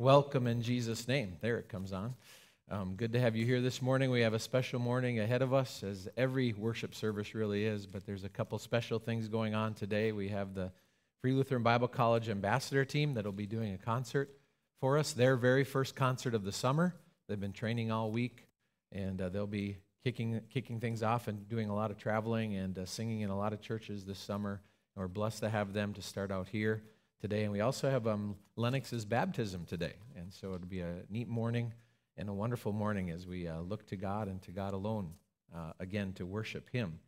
welcome in Jesus' name. There it comes on. Um, good to have you here this morning. We have a special morning ahead of us, as every worship service really is, but there's a couple special things going on today. We have the Free Lutheran Bible College ambassador team that'll be doing a concert for us, their very first concert of the summer. They've been training all week, and uh, they'll be kicking, kicking things off and doing a lot of traveling and uh, singing in a lot of churches this summer. And we're blessed to have them to start out here today. And we also have um, Lennox's baptism today. And so it'll be a neat morning and a wonderful morning as we uh, look to God and to God alone uh, again to worship Him.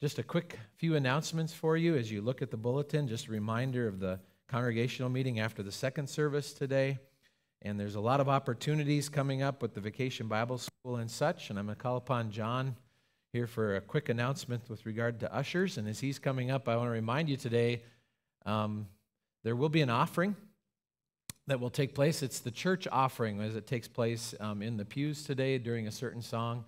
Just a quick few announcements for you as you look at the bulletin. Just a reminder of the congregational meeting after the second service today. And there's a lot of opportunities coming up with the Vacation Bible School and such. And I'm going to call upon John here for a quick announcement with regard to ushers. And as he's coming up, I want to remind you today um, there will be an offering that will take place. It's the church offering as it takes place um, in the pews today during a certain song.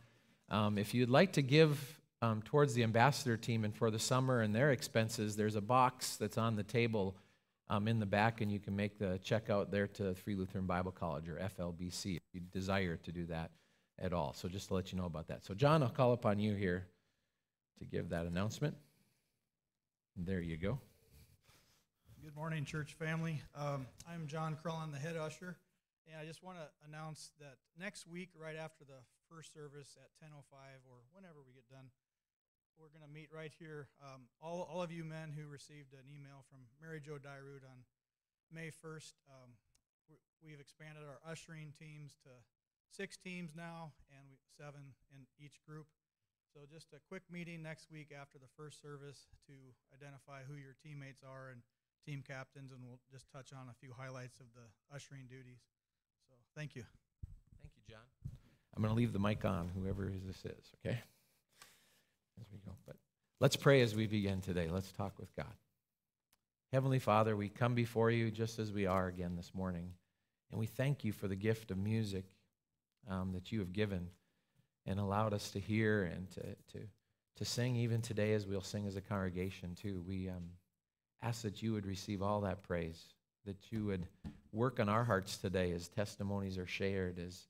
Um, if you'd like to give um, towards the ambassador team and for the summer and their expenses, there's a box that's on the table um, in the back, and you can make the check out there to Free Lutheran Bible College or FLBC if you desire to do that at all. So just to let you know about that. So, John, I'll call upon you here to give that announcement. There you go. Good morning, church family. Um, I'm John Crellin, the head usher, and I just want to announce that next week, right after the first service at 10:05 or whenever we get done, we're going to meet right here. Um, all, all of you men who received an email from Mary Jo Dyrud on May 1st, um, we've expanded our ushering teams to six teams now, and we, seven in each group. So just a quick meeting next week after the first service to identify who your teammates are and team captains, and we'll just touch on a few highlights of the ushering duties. So thank you. Thank you, John. I'm going to leave the mic on, whoever is this is, okay? As we go. But let's pray as we begin today. Let's talk with God. Heavenly Father, we come before you just as we are again this morning, and we thank you for the gift of music um, that you have given and allowed us to hear and to, to, to sing even today as we'll sing as a congregation too. We, um, ask that you would receive all that praise, that you would work on our hearts today as testimonies are shared, as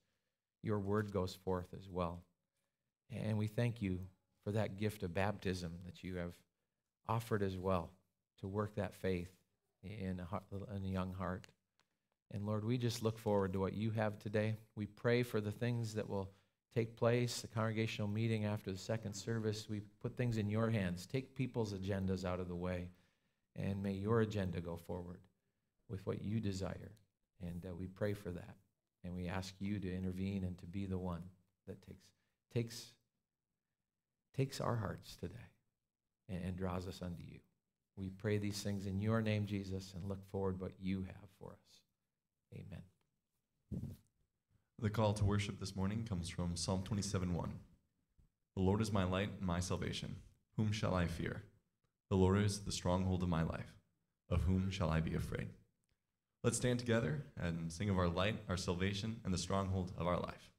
your word goes forth as well. And we thank you for that gift of baptism that you have offered as well to work that faith in a, heart, in a young heart. And Lord, we just look forward to what you have today. We pray for the things that will take place, the congregational meeting after the second service. We put things in your hands. Take people's agendas out of the way. And may your agenda go forward with what you desire. And uh, we pray for that. And we ask you to intervene and to be the one that takes, takes, takes our hearts today and, and draws us unto you. We pray these things in your name, Jesus, and look forward what you have for us. Amen. The call to worship this morning comes from Psalm 27:1. The Lord is my light and my salvation. Whom shall I fear? The Lord is the stronghold of my life. Of whom shall I be afraid? Let's stand together and sing of our light, our salvation, and the stronghold of our life.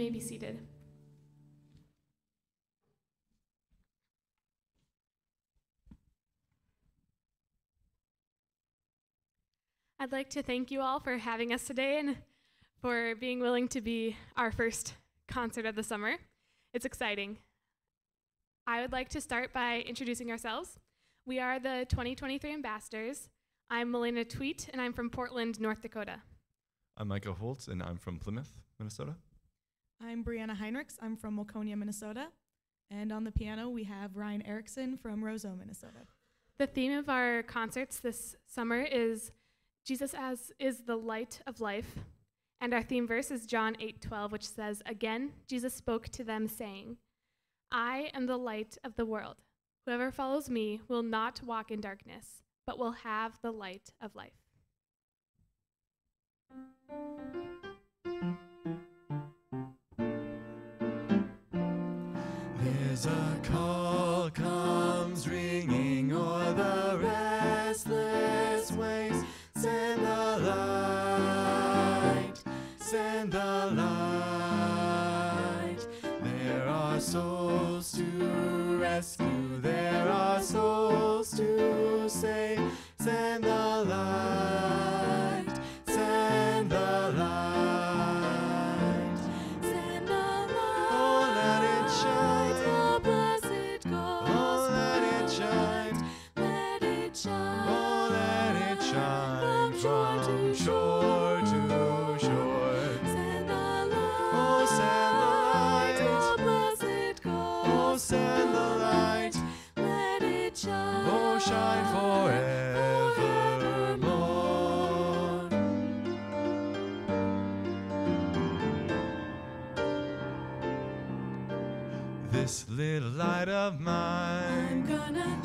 May be seated. I'd like to thank you all for having us today and for being willing to be our first concert of the summer. It's exciting. I would like to start by introducing ourselves. We are the 2023 ambassadors. I'm Melina Tweet, and I'm from Portland, North Dakota. I'm Michael Holtz, and I'm from Plymouth, Minnesota. I'm Brianna Heinrichs. I'm from Waconia, Minnesota. And on the piano, we have Ryan Erickson from Roseau, Minnesota. The theme of our concerts this summer is Jesus as is the light of life. And our theme verse is John 8:12, which says, "Again, Jesus spoke to them saying, I am the light of the world. Whoever follows me will not walk in darkness, but will have the light of life." There's a call comes ringing o'er the restless waves. Send the light, send the light. There are souls to rescue, there are souls to save.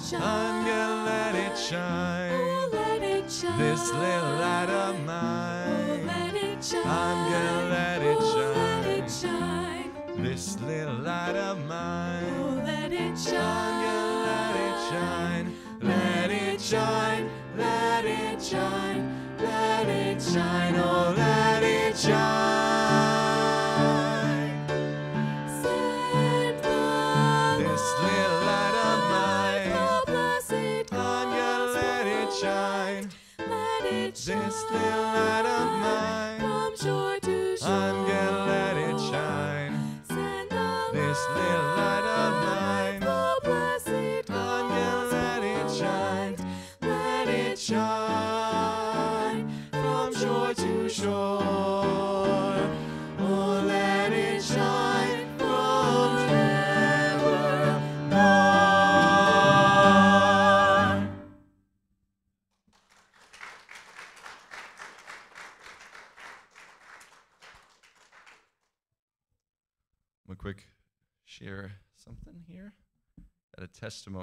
Shine. I'm gonna let it Oh, shine. let it shine. This little light of Oh, mine. let it shine. I'm gonna let it Oh, let shine. it shine. This little light of Oh, mine, let it I'm shine. gonna let it shine. Let it shine, let it shine, let it shine, oh,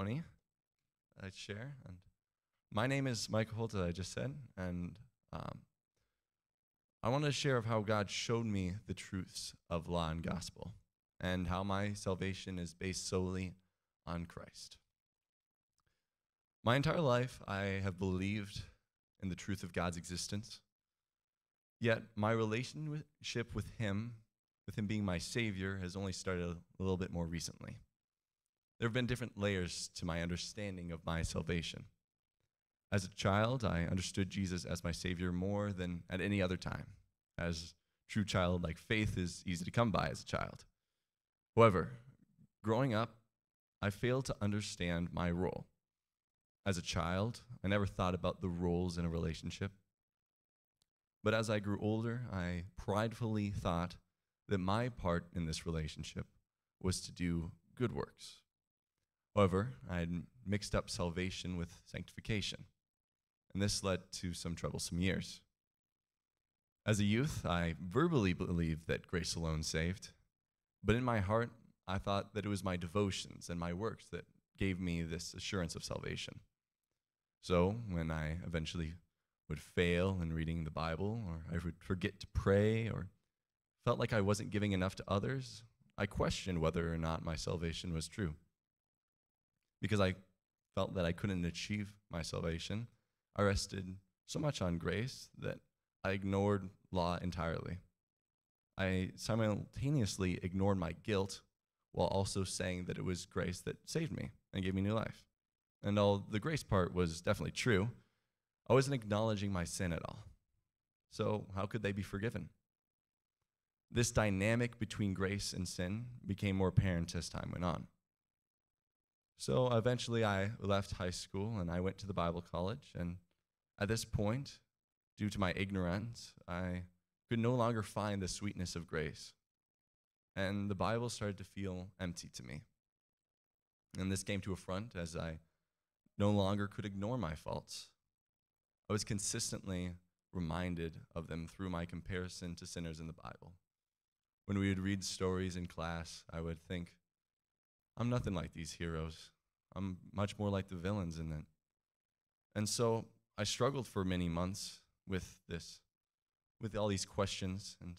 testimony I'd share. And my name is Michael Holt, as I just said, and um, I want to share of how God showed me the truths of law and gospel, and how my salvation is based solely on Christ. My entire life, I have believed in the truth of God's existence. Yet my relationship with Him, with Him being my Savior, has only started a little bit more recently. There have been different layers to my understanding of my salvation. As a child, I understood Jesus as my Savior more than at any other time, as true childlike faith is easy to come by as a child. However, growing up, I failed to understand my role. As a child, I never thought about the roles in a relationship. But as I grew older, I pridefully thought that my part in this relationship was to do good works. However, I had mixed up salvation with sanctification, and this led to some troublesome years. As a youth, I verbally believed that grace alone saved, but in my heart, I thought that it was my devotions and my works that gave me this assurance of salvation. So, when I eventually would fail in reading the Bible, or I would forget to pray, or felt like I wasn't giving enough to others, I questioned whether or not my salvation was true. Because I felt that I couldn't achieve my salvation, I rested so much on grace that I ignored law entirely. I simultaneously ignored my guilt while also saying that it was grace that saved me and gave me new life. And all the grace part was definitely true, I wasn't acknowledging my sin at all. So, how could they be forgiven? This dynamic between grace and sin became more apparent as time went on. So, eventually, I left high school and I went to the Bible college. And at this point, due to my ignorance, I could no longer find the sweetness of grace. And the Bible started to feel empty to me. And this came to a front as I no longer could ignore my faults. I was consistently reminded of them through my comparison to sinners in the Bible. When we would read stories in class, I would think, I'm nothing like these heroes. I'm much more like the villains in it. And so I struggled for many months with this, with all these questions. And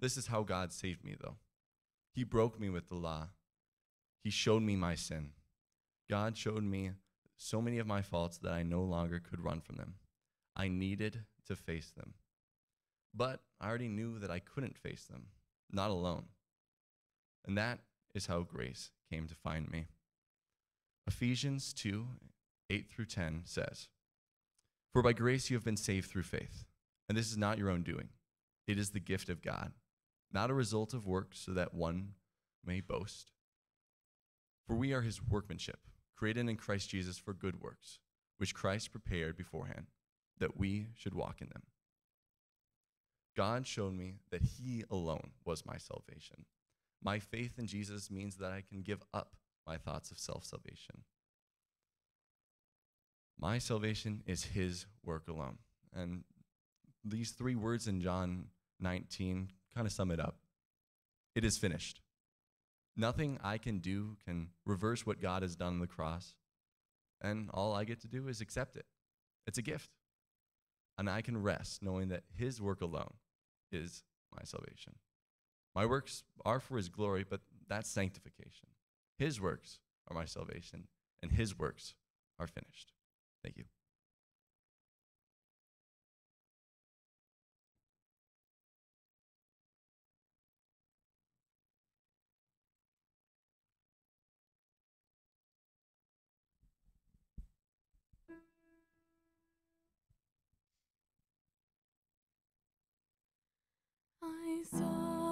this is how God saved me, though. He broke me with the law, He showed me my sin. God showed me so many of my faults that I no longer could run from them. I needed to face them. But I already knew that I couldn't face them, not alone. And that is how grace came to find me. Ephesians 2 8 through 10 says, For by grace you have been saved through faith, and this is not your own doing. It is the gift of God, not a result of works, so that one may boast. For we are his workmanship, created in Christ Jesus for good works, which Christ prepared beforehand, that we should walk in them. God showed me that he alone was my salvation. My faith in Jesus means that I can give up my thoughts of self salvation. My salvation is his work alone. And these three words in John 19 kind of sum it up. It is finished. Nothing I can do can reverse what God has done on the cross. And all I get to do is accept it. It's a gift. And I can rest knowing that his work alone is my salvation. My works are for his glory, but that's sanctification. His works are my salvation, and his works are finished. Thank you. I saw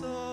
cross.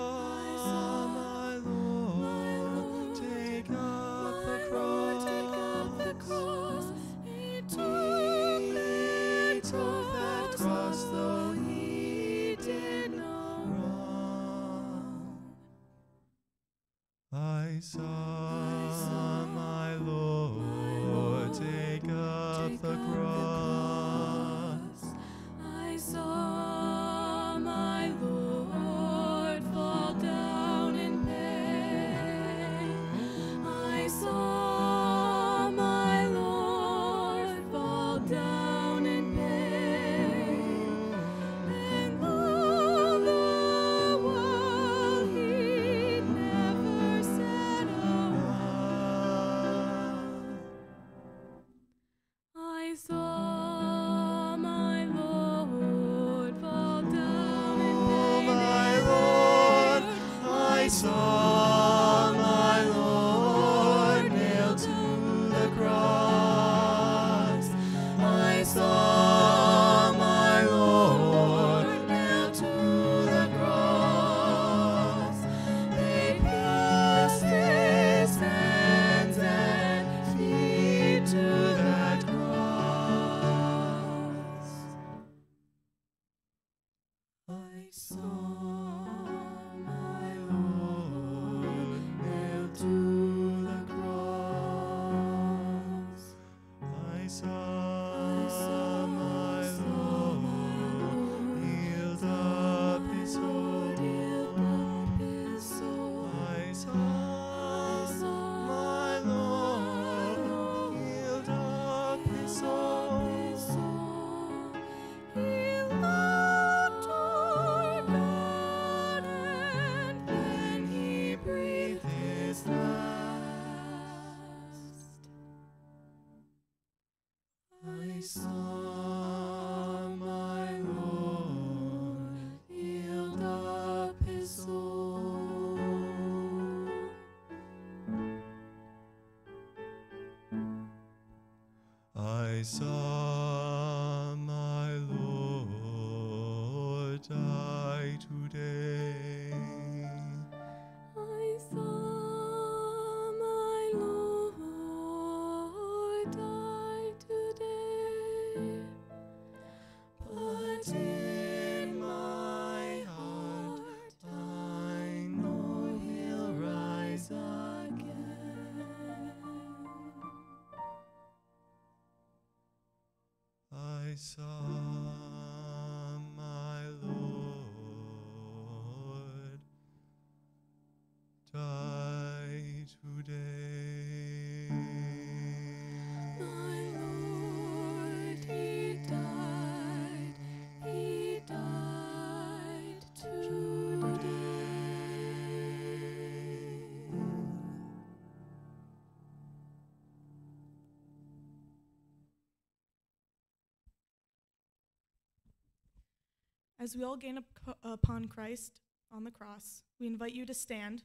As we all gain up upon Christ on the cross, we invite you to stand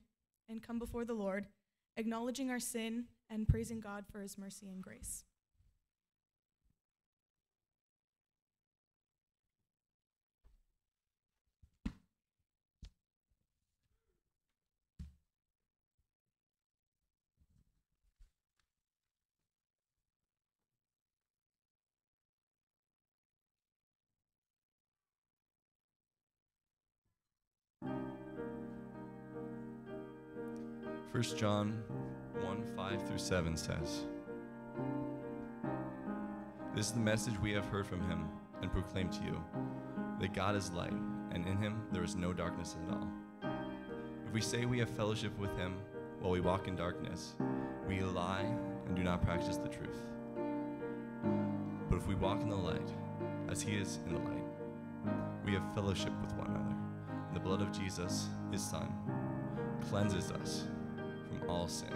and come before the Lord, acknowledging our sin and praising God for his mercy and grace. First John 1 5 through 7 says, This is the message we have heard from him and proclaimed to you that God is light, and in him there is no darkness at all. If we say we have fellowship with him while we walk in darkness, we lie and do not practice the truth. But if we walk in the light, as he is in the light, we have fellowship with one another. And the blood of Jesus, his Son, cleanses us all sin.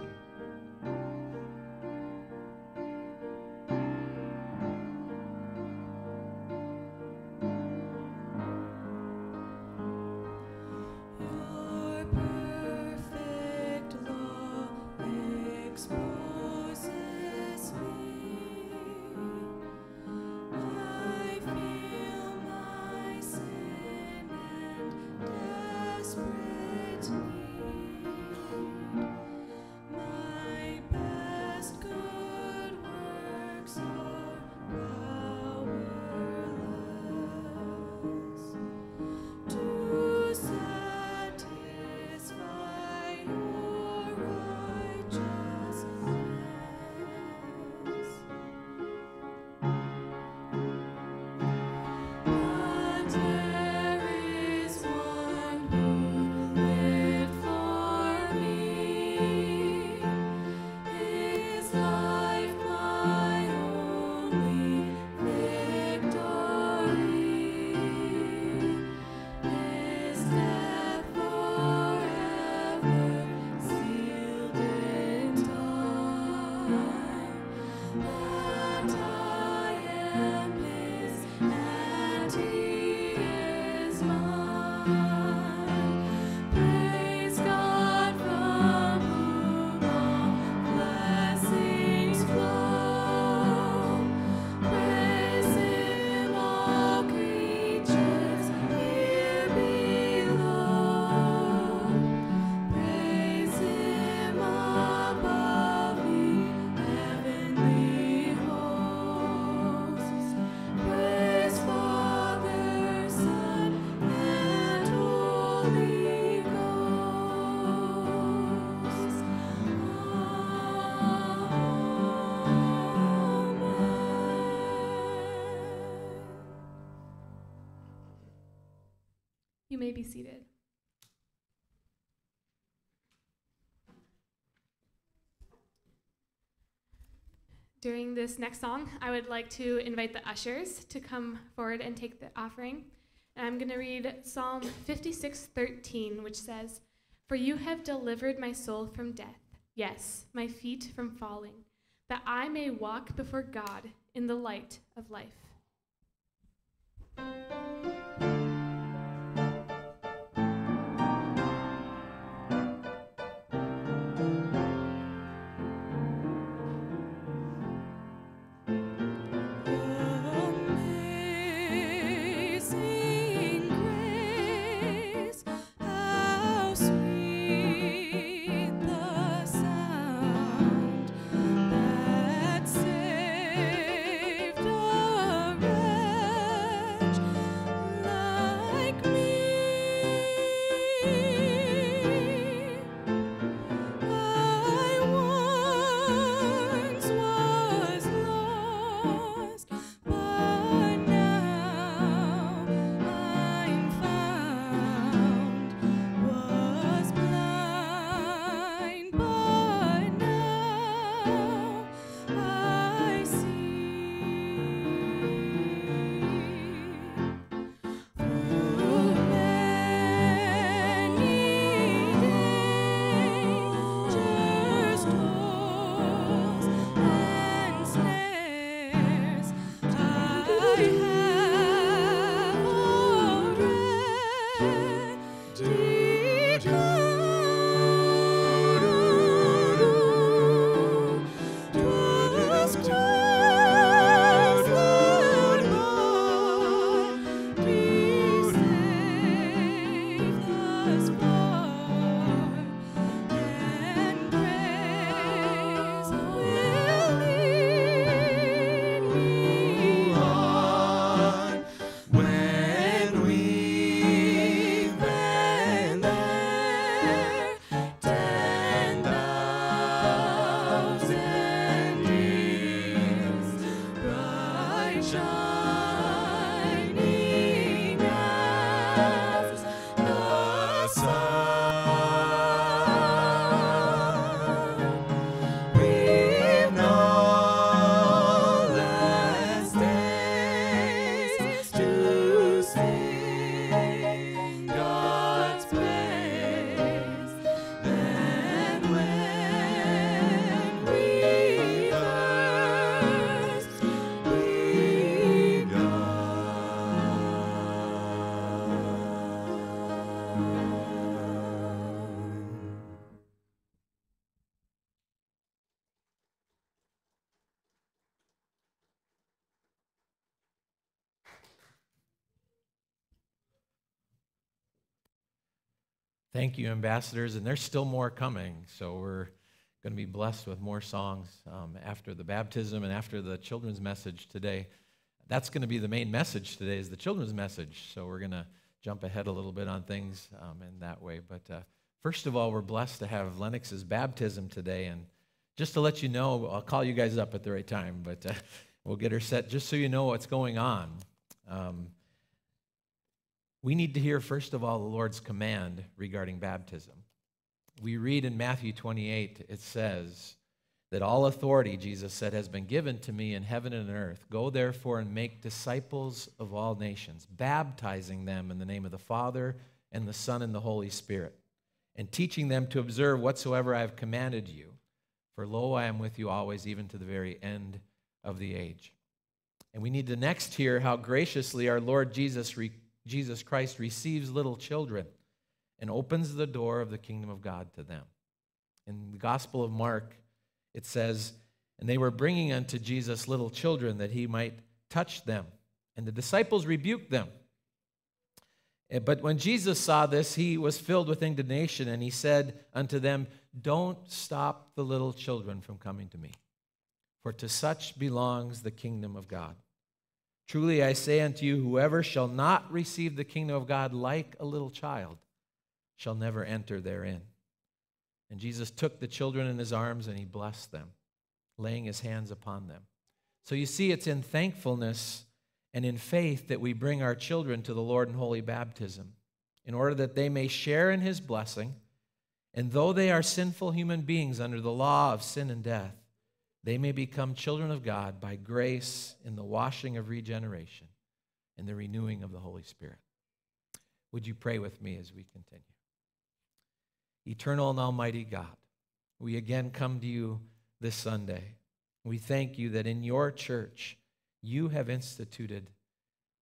Seated. During this next song, I would like to invite the ushers to come forward and take the offering. And I'm going to read Psalm 56:13, which says, "For you have delivered my soul from death, yes, my feet from falling, that I may walk before God in the light of life. Thank you, ambassadors. And there's still more coming. So we're going to be blessed with more songs um, after the baptism and after the children's message today. That's going to be the main message today is the children's message. So we're going to jump ahead a little bit on things um, in that way. But uh, first of all, we're blessed to have Lennox's baptism today. And just to let you know, I'll call you guys up at the right time, but uh, we'll get her set just so you know what's going on. Um, we need to hear, first of all, the Lord's command regarding baptism. We read in Matthew 28, it says that all authority, Jesus said, has been given to me in heaven and earth. Go therefore and make disciples of all nations, baptizing them in the name of the Father and the Son and the Holy Spirit, and teaching them to observe whatsoever I have commanded you. For lo, I am with you always, even to the very end of the age. And we need to next hear how graciously our Lord Jesus, re- Jesus Christ receives little children and opens the door of the kingdom of God to them. In the Gospel of Mark, it says, And they were bringing unto Jesus little children that he might touch them. And the disciples rebuked them. Eh, But when Jesus saw this, he was filled with indignation, and he said unto them, Don't stop the little children from coming to me, for to such belongs the kingdom of God. Truly I say unto you, whoever shall not receive the kingdom of God like a little child shall never enter therein. And Jesus took the children in his arms and he blessed them, laying his hands upon them. So you see, it's in thankfulness and in faith that we bring our children to the Lord in holy baptism, in order that they may share in his blessing. And though they are sinful human beings under the law of sin and death, they may become children of God by grace in the washing of regeneration and the renewing of the Holy Spirit. Would you pray with me as we continue? Eternal and Almighty God, we again come to you this Sunday, We thank you that in your church, you have instituted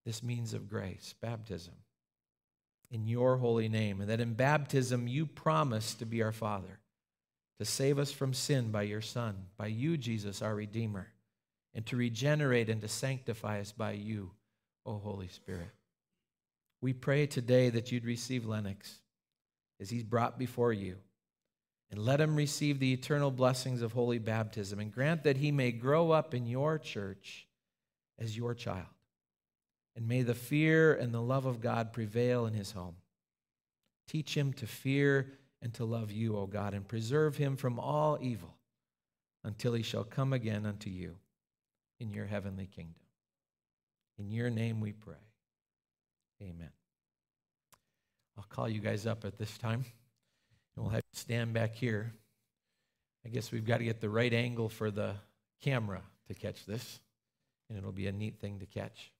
this means of grace, baptism, in your holy name, and that in baptism you promise to be our Father, to save us from sin by your Son, by you, Jesus, our Redeemer, and to regenerate and to sanctify us by you, O Holy Spirit. We pray today that you'd receive Lennox as he's brought before you, and let him receive the eternal blessings of holy baptism, and grant that he may grow up in your church as your child. And may the fear and the love of God prevail in his home. Teach him to fear and to love you, O God, and preserve him from all evil until he shall come again unto you in your heavenly kingdom. In your name we pray. Amen. I'll call you guys up at this time, and we'll have you stand back here. I guess we've got to get the right angle for the camera to catch this, and it'll be a neat thing to catch.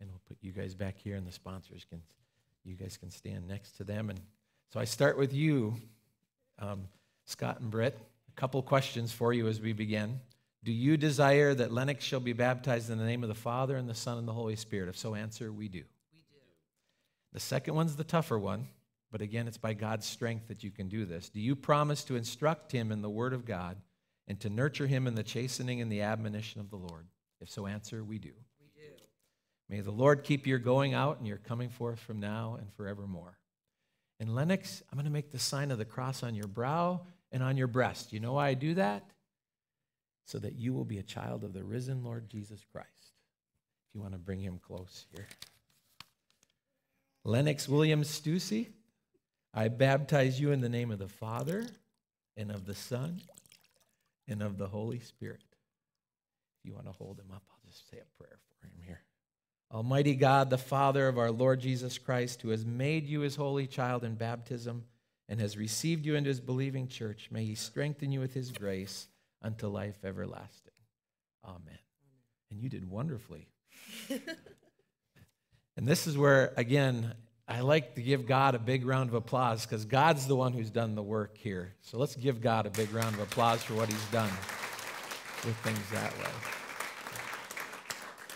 And we'll put you guys back here, and the sponsors can, you guys can stand next to them. And so I start with you, um, Scott and Britt. A couple questions for you as we begin. Do you desire that Lennox shall be baptized in the name of the Father and the Son and the Holy Spirit? If so, answer, we do. We do. The second one's the tougher one, but again, it's by God's strength that you can do this. Do you promise to instruct him in the Word of God and to nurture him in the chastening and the admonition of the Lord? If so, answer, we do. May the Lord keep your going out and your coming forth from now and forevermore. And Lennox, I'm going to make the sign of the cross on your brow and on your breast. You know why I do that? so that you will be a child of the risen Lord Jesus Christ. If you want to bring him close here. Lennox Williams Stussy, I baptize you in the name of the Father and of the Son and of the Holy Spirit. If you want to hold him up, I'll just say a prayer for him here. Almighty God, the Father of our Lord Jesus Christ, who has made you his holy child in baptism and has received you into his believing church, may he strengthen you with his grace unto life everlasting. Amen. And you did wonderfully. and this is where, again, I like to give God a big round of applause because God's the one who's done the work here. So let's give God a big round of applause for what he's done with things that way.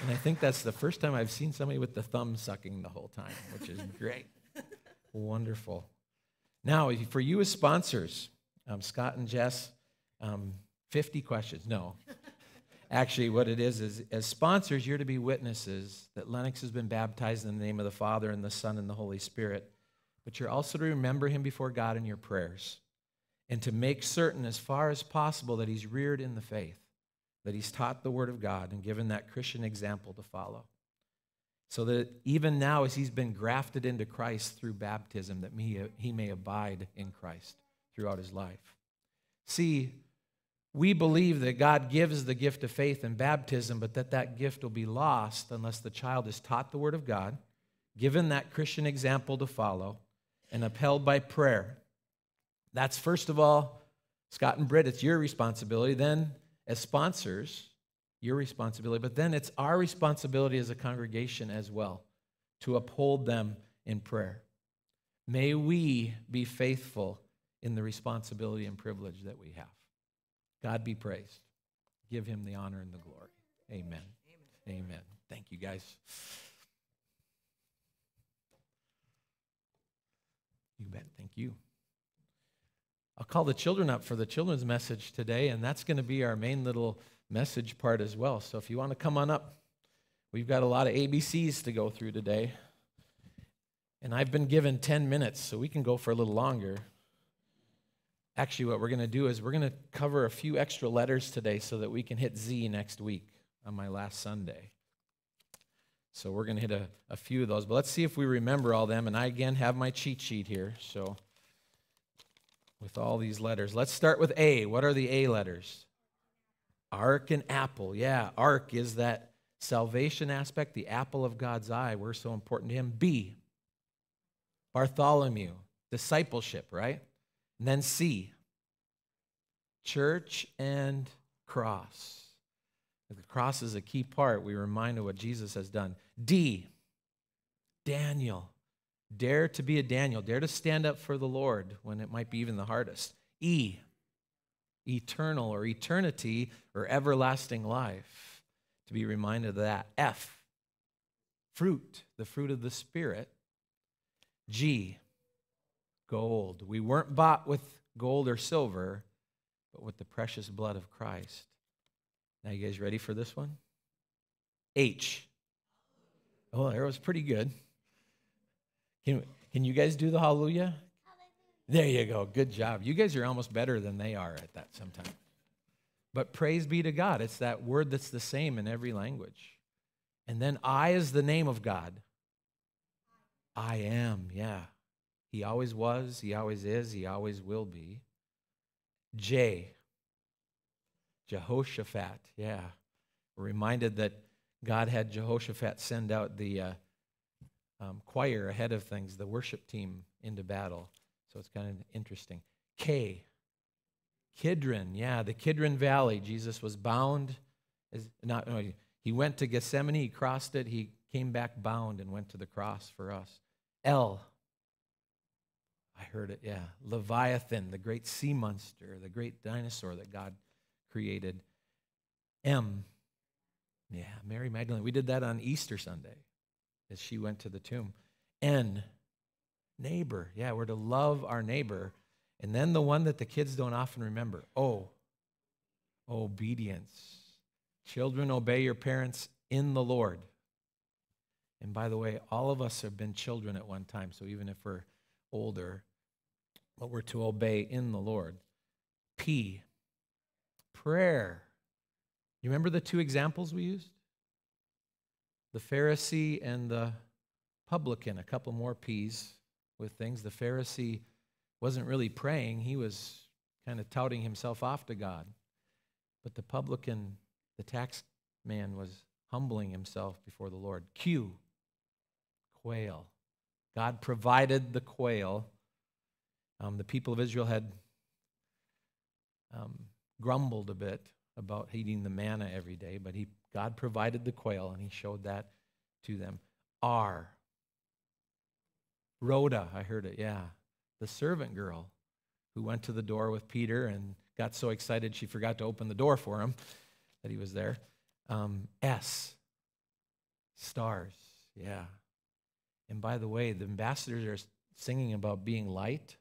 And I think that's the first time I've seen somebody with the thumb sucking the whole time, which is great. Wonderful. Now, for you as sponsors, um, Scott and Jess, um, 50 questions. No. Actually, what it is is as sponsors, you're to be witnesses that Lennox has been baptized in the name of the Father and the Son and the Holy Spirit. But you're also to remember him before God in your prayers and to make certain as far as possible that he's reared in the faith, that he's taught the Word of God and given that Christian example to follow. So that even now, as he's been grafted into Christ through baptism, that he may abide in Christ throughout his life. See, we believe that God gives the gift of faith in baptism, but that that gift will be lost unless the child is taught the Word of God, given that Christian example to follow, and upheld by prayer. That's first of all, Scott and Britt, it's your responsibility. Then, as sponsors, your responsibility, but then it's our responsibility as a congregation as well to uphold them in prayer. May we be faithful in the responsibility and privilege that we have. God be praised. Give him the honor and the glory. Amen. Amen. Amen. Thank you, guys. You bet. Thank you. I'll call the children up for the children's message today, and that's going to be our main little message part as well. So if you want to come on up, we've got a lot of ABCs to go through today. And I've been given 10 minutes, so we can go for a little longer. Actually, what we're going to do is we're going to cover a few extra letters today so that we can hit Z next week on my last Sunday. So we're going to hit a, a few of those. But let's see if we remember all them. And I again have my cheat sheet here. So with all these letters, let's start with A. What are the A letters? Ark and apple. Yeah, ark is that salvation aspect, the apple of God's eye. We're so important to him. B. Bartholomew, discipleship, right? And then C, church and cross. The cross is a key part. We remind of what Jesus has done. D, Daniel. Dare to be a Daniel. Dare to stand up for the Lord when it might be even the hardest. E, eternal or eternity or everlasting life. To be reminded of that. F, fruit, the fruit of the Spirit. G, gold. We weren't bought with gold or silver, but with the precious blood of Christ. Now, you guys ready for this one? H. Oh, that was pretty good. Can, can you guys do the hallelujah? There you go. Good job. You guys are almost better than they are at that sometimes. But praise be to God. It's that word that's the same in every language. And then I is the name of God. I am, yeah. He always was, he always is, he always will be. J. Jehoshaphat, yeah. We're reminded that God had Jehoshaphat send out the uh, um, choir ahead of things, the worship team into battle. So it's kind of interesting. K. Kidron, yeah, the Kidron Valley. Jesus was bound. As, not, no, he went to Gethsemane, he crossed it, he came back bound and went to the cross for us. L. I heard it, yeah. Leviathan, the great sea monster, the great dinosaur that God created. M. Yeah, Mary Magdalene. We did that on Easter Sunday as she went to the tomb. N. Neighbor. Yeah, we're to love our neighbor. And then the one that the kids don't often remember. O. Obedience. Children, obey your parents in the Lord. And by the way, all of us have been children at one time, so even if we're older, but we're to obey in the Lord. P, prayer. You remember the two examples we used? The Pharisee and the publican, a couple more P's with things. The Pharisee wasn't really praying, he was kind of touting himself off to God. But the publican, the tax man, was humbling himself before the Lord. Q, quail. God provided the quail. Um, the people of Israel had um, grumbled a bit about eating the manna every day, but he, God provided the quail and he showed that to them. R. Rhoda, I heard it, yeah. The servant girl who went to the door with Peter and got so excited she forgot to open the door for him that he was there. Um, S. Stars, yeah. And by the way, the ambassadors are singing about being light.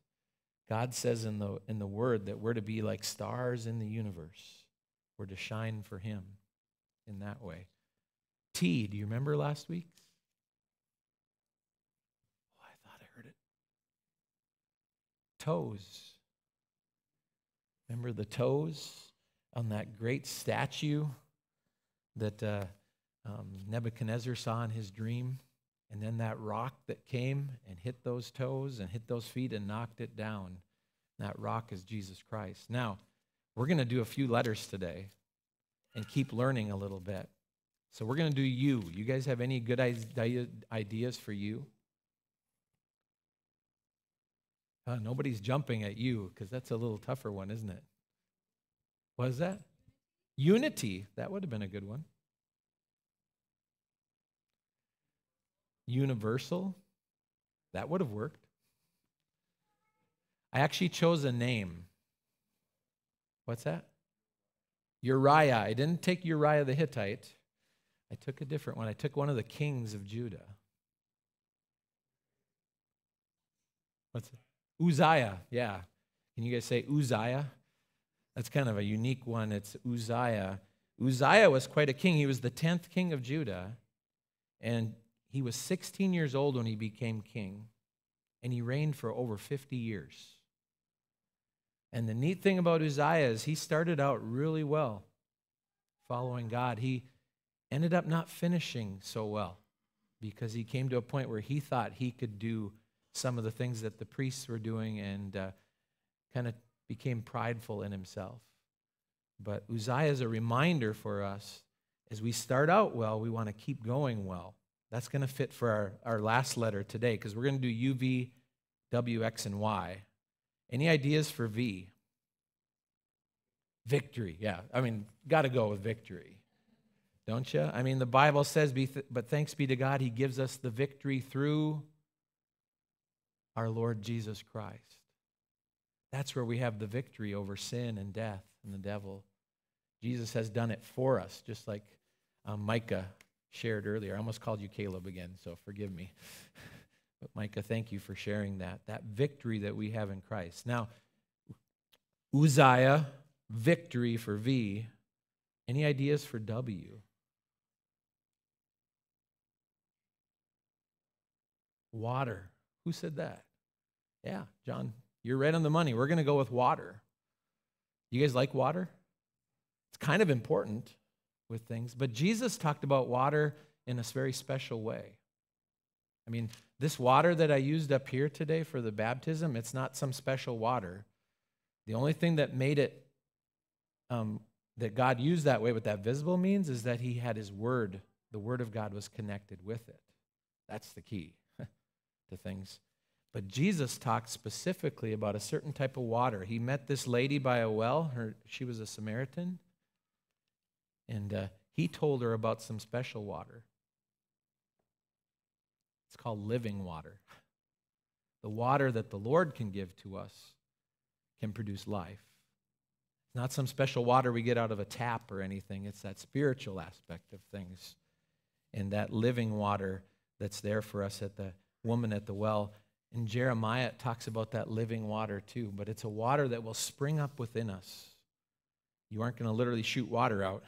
God says in the, in the word that we're to be like stars in the universe. We're to shine for Him in that way. T, do you remember last week? Oh, I thought I heard it. Toes. Remember the toes on that great statue that uh, um, Nebuchadnezzar saw in his dream? And then that rock that came and hit those toes and hit those feet and knocked it down. That rock is Jesus Christ. Now, we're going to do a few letters today and keep learning a little bit. So we're going to do you. You guys have any good ideas for you? Uh, nobody's jumping at you because that's a little tougher one, isn't it? What is that? Unity. That would have been a good one. Universal. That would have worked. I actually chose a name. What's that? Uriah. I didn't take Uriah the Hittite. I took a different one. I took one of the kings of Judah. What's it? Uzziah. Yeah. Can you guys say Uzziah? That's kind of a unique one. It's Uzziah. Uzziah was quite a king. He was the 10th king of Judah. And he was 16 years old when he became king. And he reigned for over 50 years. And the neat thing about Uzziah is he started out really well following God. He ended up not finishing so well because he came to a point where he thought he could do some of the things that the priests were doing and uh, kind of became prideful in himself. But Uzziah is a reminder for us as we start out well, we want to keep going well. That's going to fit for our, our last letter today because we're going to do U, V, W, X, and Y. Any ideas for V? Victory. Yeah. I mean, got to go with victory. Don't you? I mean, the Bible says, but thanks be to God, He gives us the victory through our Lord Jesus Christ. That's where we have the victory over sin and death and the devil. Jesus has done it for us, just like um, Micah shared earlier. I almost called you Caleb again, so forgive me. But Micah, thank you for sharing that, that victory that we have in Christ. Now, Uzziah, victory for V. Any ideas for W? Water. Who said that? Yeah, John, you're right on the money. We're going to go with water. You guys like water? It's kind of important with things, but Jesus talked about water in a very special way. I mean, this water that I used up here today for the baptism, it's not some special water. The only thing that made it, um, that God used that way, what that visible means, is that He had His Word. The Word of God was connected with it. That's the key to things. But Jesus talked specifically about a certain type of water. He met this lady by a well. Her, she was a Samaritan. And uh, he told her about some special water. It's called living water. The water that the Lord can give to us can produce life. It's not some special water we get out of a tap or anything, it's that spiritual aspect of things. And that living water that's there for us at the woman at the well. And Jeremiah, talks about that living water too, but it's a water that will spring up within us. You aren't going to literally shoot water out,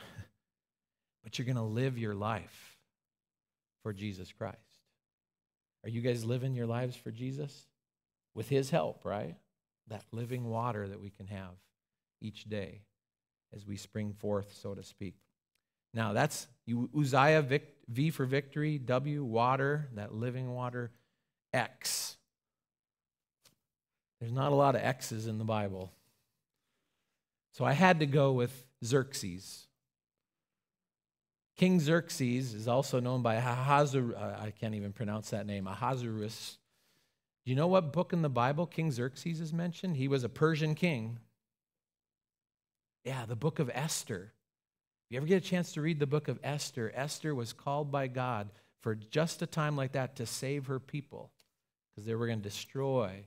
but you're going to live your life for Jesus Christ. Are you guys living your lives for Jesus? With His help, right? That living water that we can have each day as we spring forth, so to speak. Now, that's Uzziah, V for victory, W, water, that living water, X. There's not a lot of X's in the Bible. So I had to go with Xerxes. King Xerxes is also known by Ahasuerus. Uh, I can't even pronounce that name. Ahasuerus. Do you know what book in the Bible King Xerxes is mentioned? He was a Persian king. Yeah, the book of Esther. If you ever get a chance to read the book of Esther, Esther was called by God for just a time like that to save her people because they were going to destroy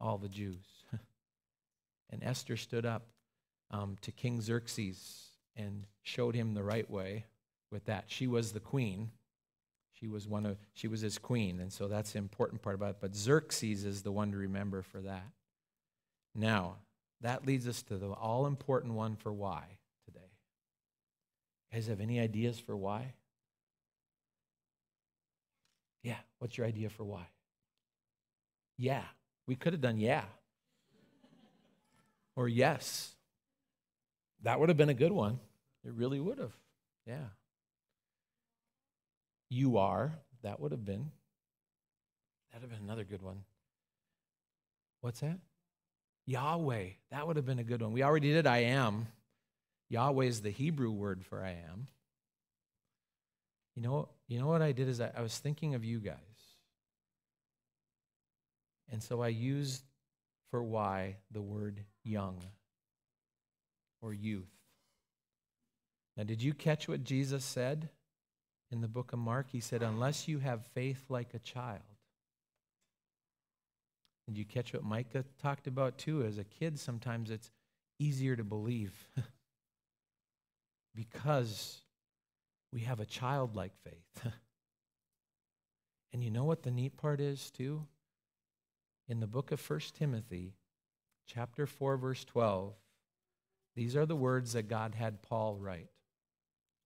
all the Jews. and Esther stood up um, to King Xerxes and showed him the right way with that. She was the queen. She was one of she was his queen, and so that's the important part about it. But Xerxes is the one to remember for that. Now, that leads us to the all important one for why today. You guys have any ideas for why? Yeah, what's your idea for why? Yeah. We could have done yeah. Or yes. That would have been a good one. It really would have. Yeah. You are. That would have been. That would have been another good one. What's that? Yahweh. That would have been a good one. We already did I am. Yahweh is the Hebrew word for I am. You know, you know what I did is I, I was thinking of you guys. And so I used for why the word young or youth. Now, did you catch what Jesus said in the book of Mark? He said, Unless you have faith like a child. Did you catch what Micah talked about too? As a kid, sometimes it's easier to believe because we have a childlike faith. and you know what the neat part is too? In the book of 1 Timothy, chapter 4, verse 12, these are the words that God had Paul write.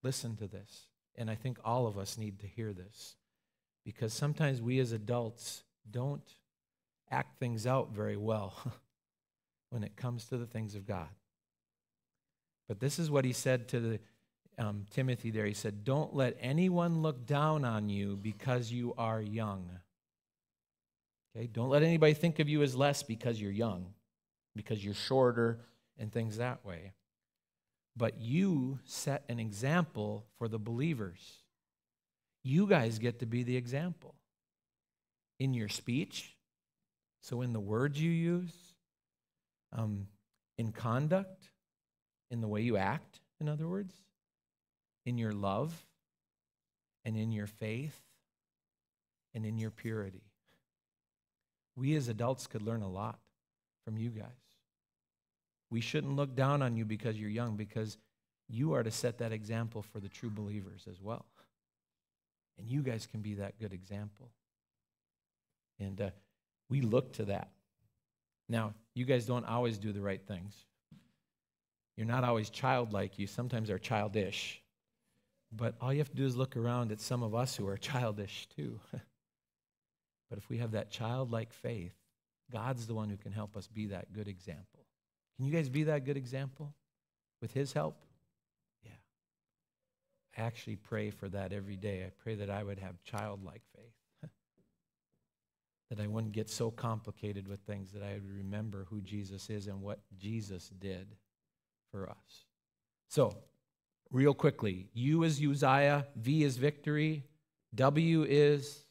Listen to this. And I think all of us need to hear this because sometimes we as adults don't act things out very well when it comes to the things of God. But this is what he said to the, um, Timothy there. He said, Don't let anyone look down on you because you are young. Okay? Don't let anybody think of you as less because you're young, because you're shorter, and things that way. But you set an example for the believers. You guys get to be the example in your speech, so in the words you use, um, in conduct, in the way you act, in other words, in your love, and in your faith, and in your purity. We as adults could learn a lot from you guys. We shouldn't look down on you because you're young, because you are to set that example for the true believers as well. And you guys can be that good example. And uh, we look to that. Now, you guys don't always do the right things. You're not always childlike. You sometimes are childish. But all you have to do is look around at some of us who are childish too. but if we have that childlike faith, God's the one who can help us be that good example. Can you guys be that good example with His help? Yeah. I actually pray for that every day. I pray that I would have childlike faith, that I wouldn't get so complicated with things, that I would remember who Jesus is and what Jesus did for us. So, real quickly U is Uzziah, V is victory, W is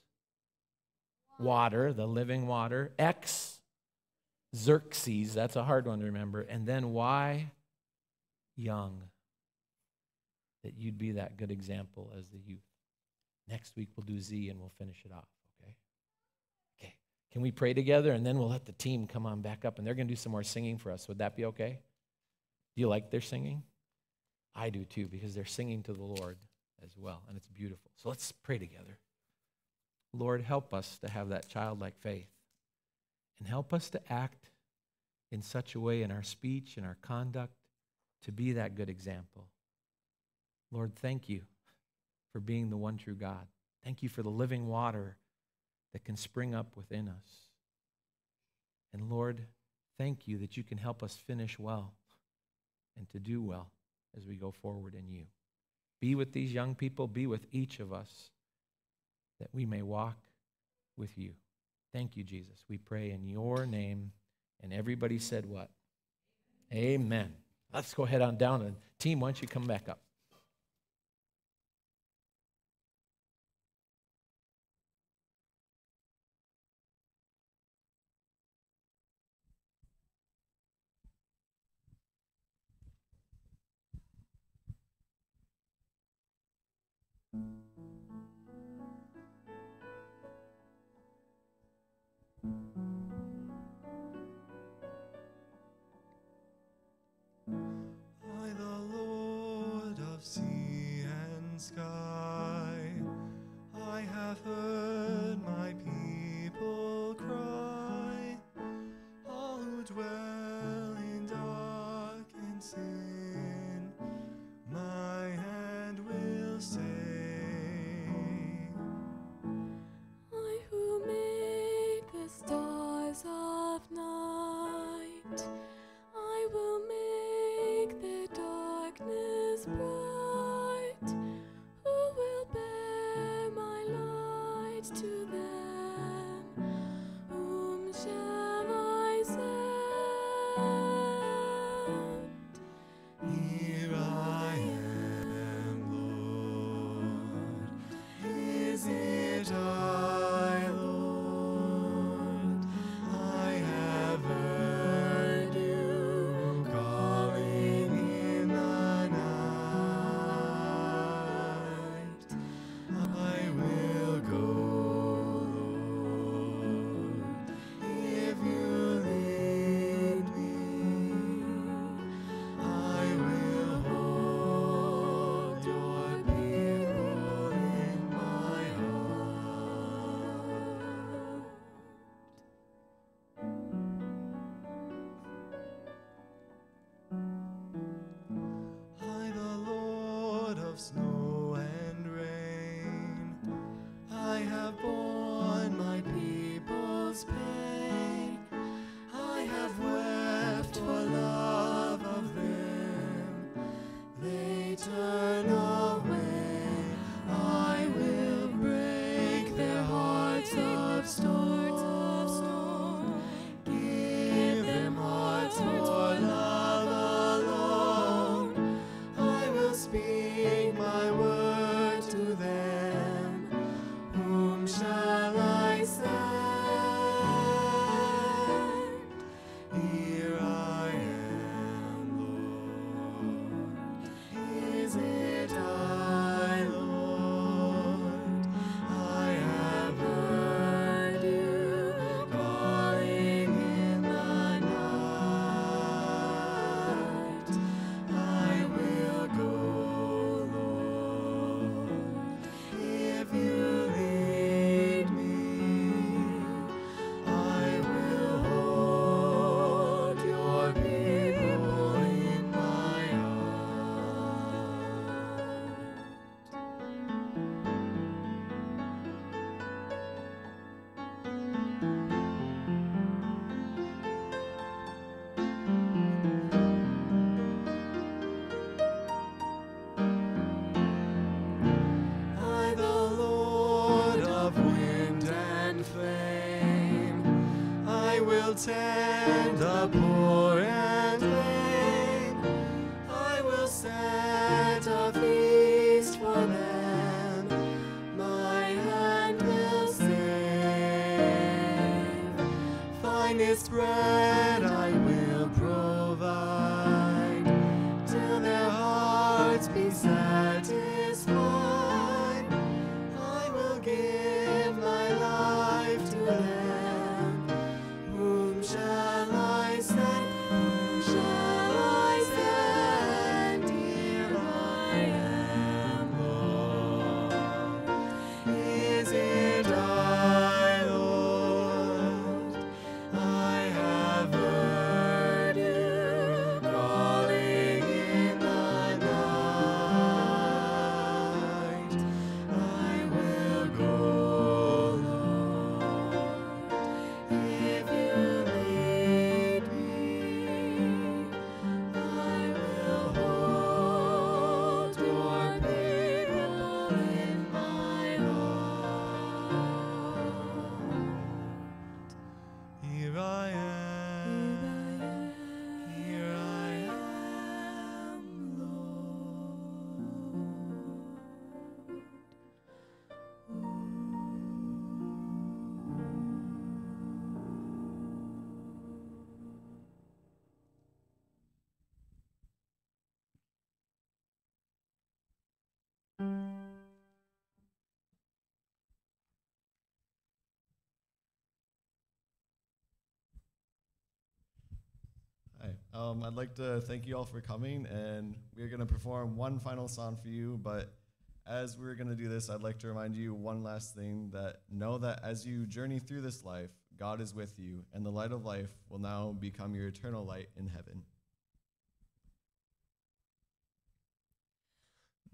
water, the living water, X, Xerxes, that's a hard one to remember, and then why young. That you'd be that good example as the youth. Next week we'll do Z and we'll finish it off, okay? Okay. Can we pray together and then we'll let the team come on back up and they're going to do some more singing for us. Would that be okay? Do you like their singing? I do too, because they're singing to the Lord as well, and it's beautiful. So let's pray together. Lord, help us to have that childlike faith, and help us to act in such a way in our speech and our conduct to be that good example. Lord, thank you for being the one true God. Thank you for the living water that can spring up within us. And Lord, thank you that you can help us finish well and to do well as we go forward in you. Be with these young people, be with each of us, that we may walk with you. Thank you, Jesus. We pray in your name. And everybody said what? Amen. Let's go ahead on down. And team, why don't you come back up? Um, I'd like to thank you all for coming, and we're going to perform one final song for you. But as we're going to do this, I'd like to remind you one last thing that know that as you journey through this life, God is with you, and the light of life will now become your eternal light in heaven.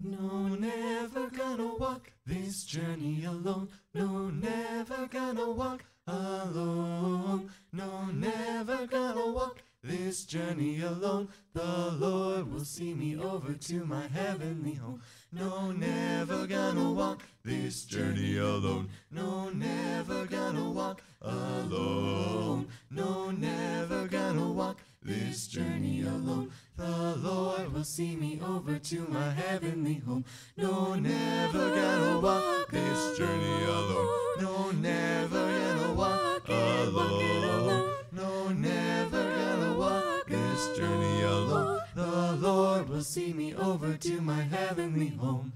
No, never gonna walk this journey alone. No, never gonna walk alone. No, never gonna walk this journey alone. The Lord will see me over to my heavenly home. No, never gonna walk this journey alone. No, never gonna walk alone. No, never gonna walk this journey alone. The Lord will see me over to my heavenly home. No, never gonna walk this journey over to my heavenly home.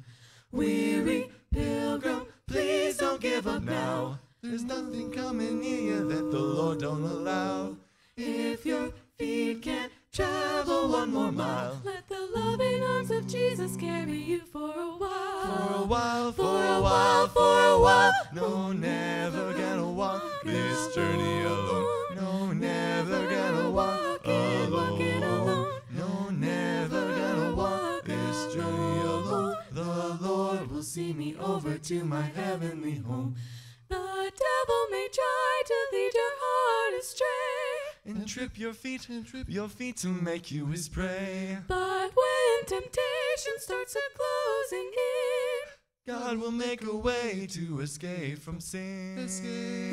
Weary pilgrim, please don't give up now. There's nothing coming near you that the Lord don't allow. If your feet can't travel one more mile, Let the loving arms of Jesus carry you for a while. for a while. while, for a while, for a while. No, to my heavenly home. The devil may try to lead your heart astray, And trip your feet, and trip your feet to make you his prey. but when temptation starts a closing in, God will make a way to escape from sin. Escape,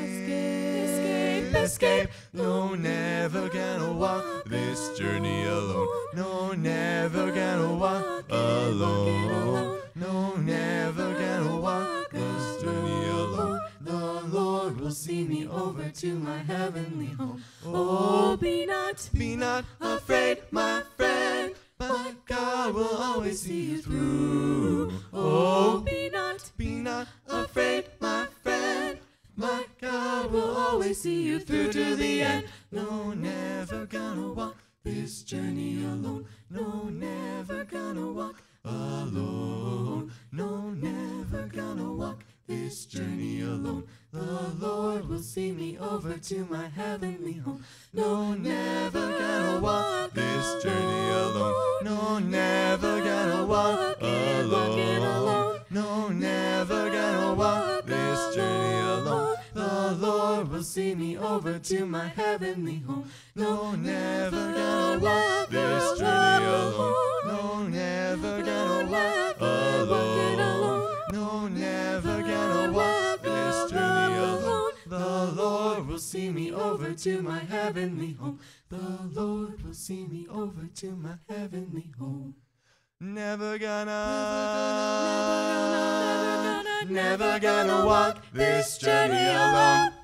escape, escape. No, never gonna walk this journey alone. No, never gonna walk alone. No, never gonna walk this journey alone. The Lord will see me over to my heavenly home. oh, be not Be not afraid, my friend. My God will always see you through. Oh, be not be not afraid, my friend. My God will always see you through to the end. No, never gonna walk this journey alone. No, never gonna walk alone. No, never gonna walk this journey alone. The Lord will see me over to my heavenly home. No, never gonna walk this journey alone. No, never gonna walk alone. No, never gonna walk this journey alone. The Lord will see me over to my heavenly home. No, never gonna walk this journey alone. Will see me over to my heavenly home. The Lord will see me over to my heavenly home. Never gonna, Never gonna, Never gonna, never gonna walk this journey alone.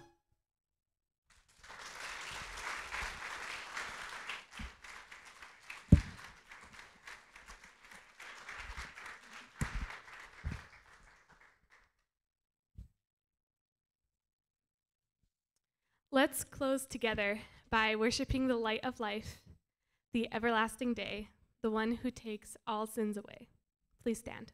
Let's close together by worshiping the light of life, the everlasting day, the one who takes all sins away. Please stand.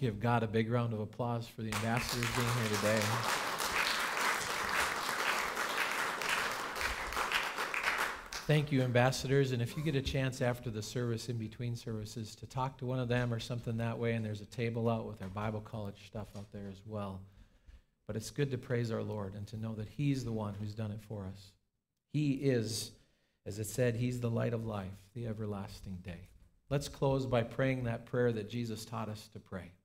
Give God a big round of applause for the ambassadors being here today. Thank you, ambassadors. And if you get a chance after the service, in between services, to talk to one of them or something that way, and there's a table out with our Bible college stuff out there as well. But it's good to praise our Lord and to know that He's the one who's done it for us. He is, as it said, He's the light of life, the everlasting day. Let's close by praying that prayer that Jesus taught us to pray.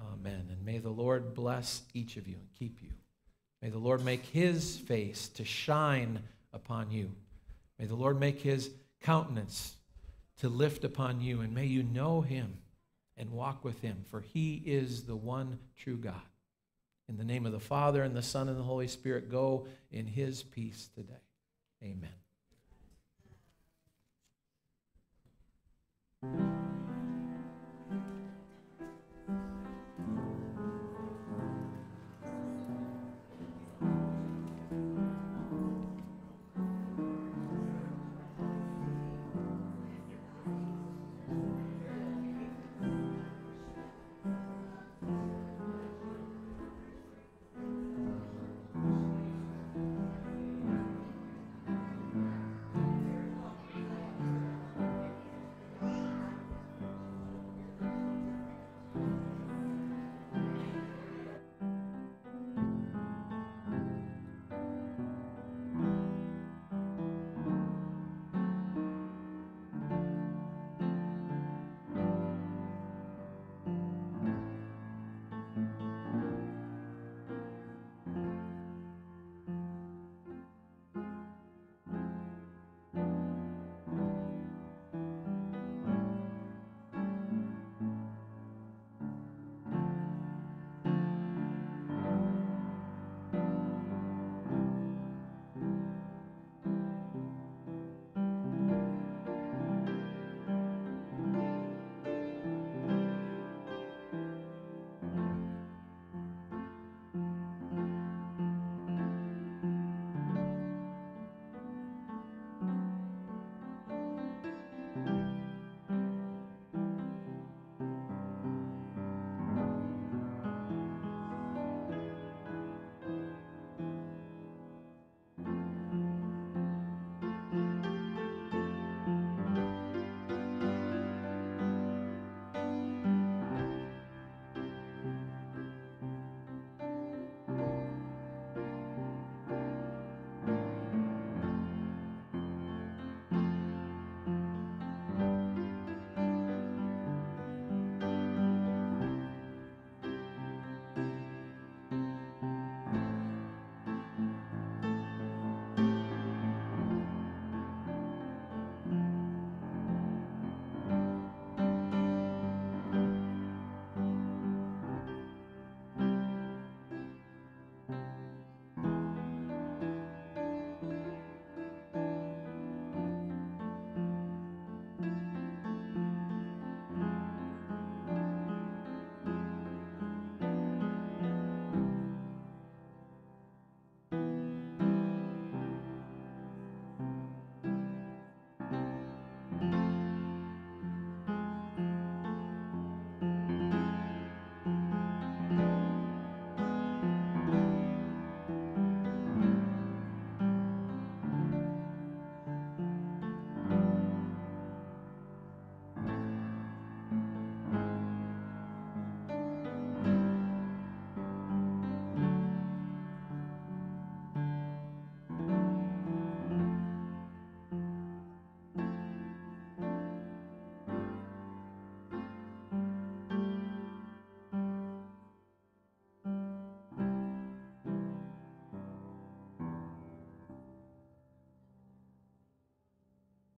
Amen. And may the Lord bless each of you and keep you. May the Lord make his face to shine upon you. May the Lord make his countenance to lift upon you, and may you know him and walk with him, for he is the one true God. In the name of the Father, and the Son, and the Holy Spirit, go in his peace today. Amen.